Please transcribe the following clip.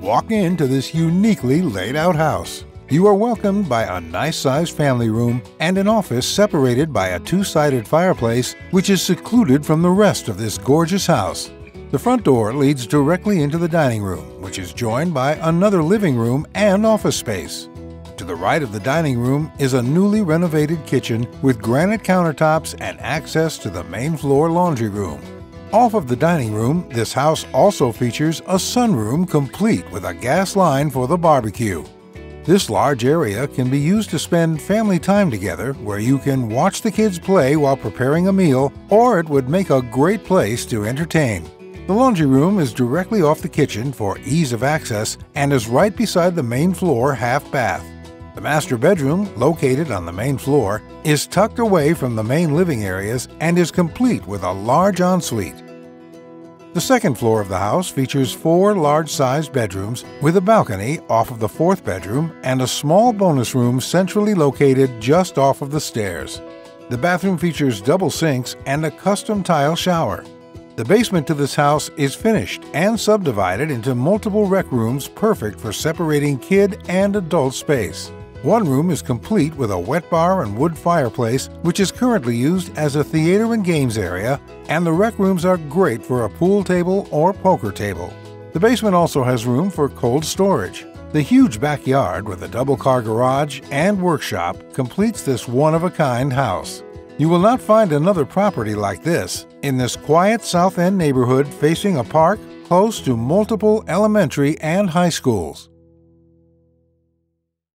walk into this uniquely laid out house. You are welcomed by a nice sized family room and an office separated by a two sided fireplace, which is secluded from the rest of this gorgeous house. The front door leads directly into the dining room, which is joined by another living room and office space. To the right of the dining room is a newly renovated kitchen with granite countertops and access to the main floor laundry room. Off of the dining room, this house also features a sunroom complete with a gas line for the barbecue. This large area can be used to spend family time together where you can watch the kids play while preparing a meal, or it would make a great place to entertain. The laundry room is directly off the kitchen for ease of access and is right beside the main floor half bath. The master bedroom, located on the main floor, is tucked away from the main living areas and is complete with a large ensuite. The second floor of the house features four large sized bedrooms with a balcony off of the fourth bedroom and a small bonus room centrally located just off of the stairs. The bathroom features double sinks and a custom tile shower. The basement to this house is finished and subdivided into multiple rec rooms perfect for separating kid and adult space. One room is complete with a wet bar and wood fireplace, which is currently used as a theater and games area, and the rec rooms are great for a pool table or poker table. The basement also has room for cold storage. The huge backyard with a double car garage and workshop completes this one of a kind house. You will not find another property like this in this quiet South End neighborhood facing a park close to multiple elementary and high schools.